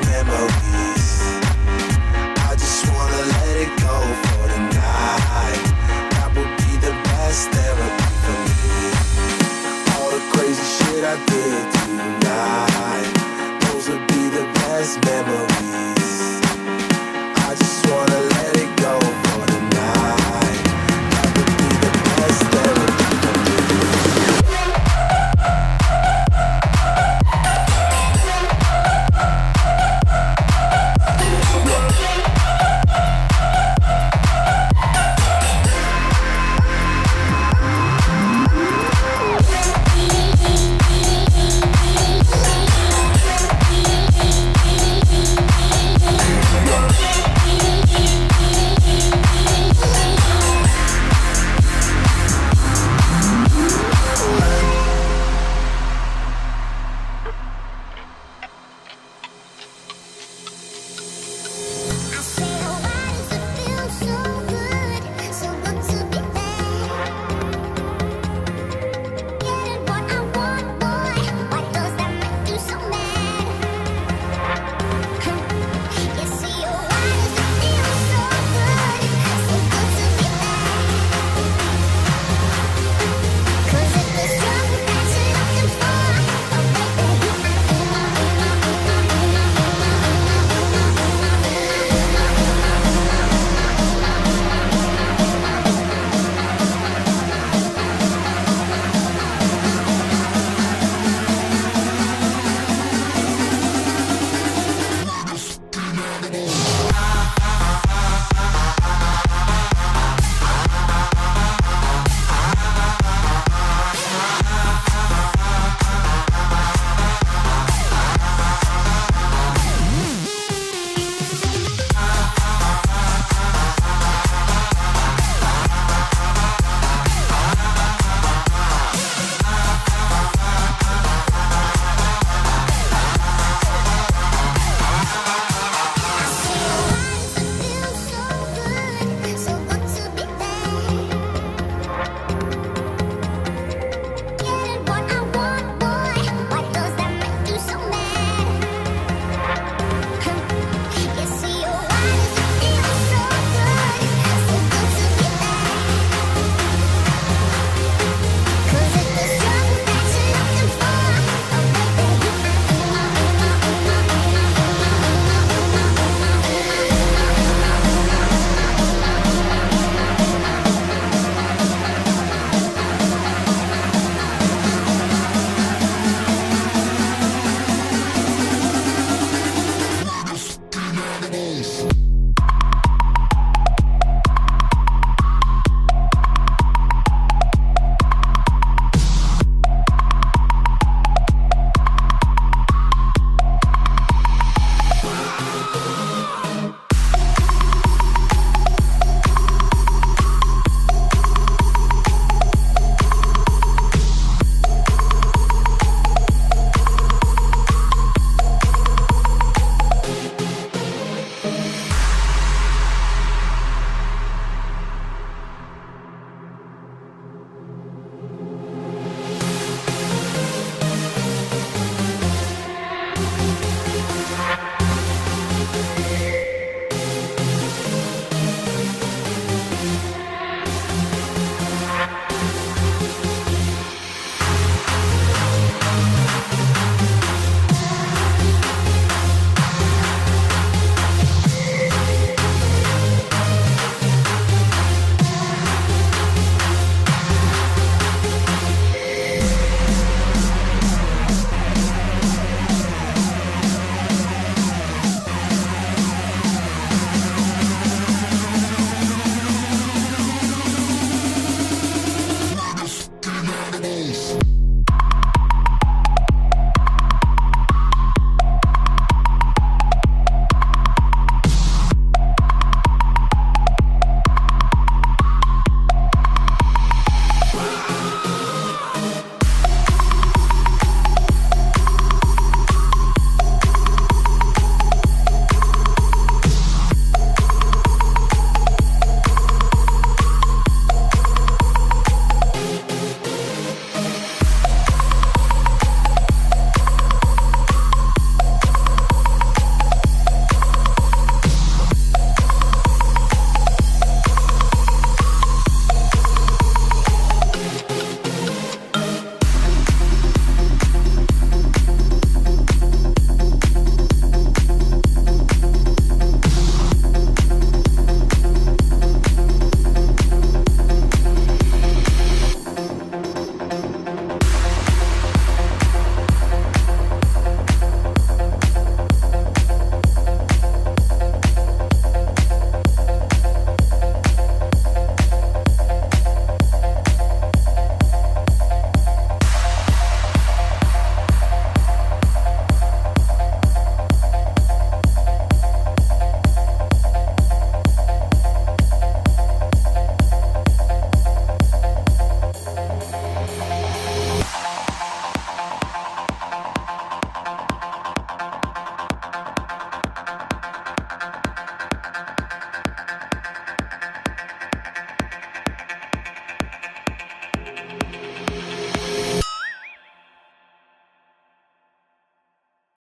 memories.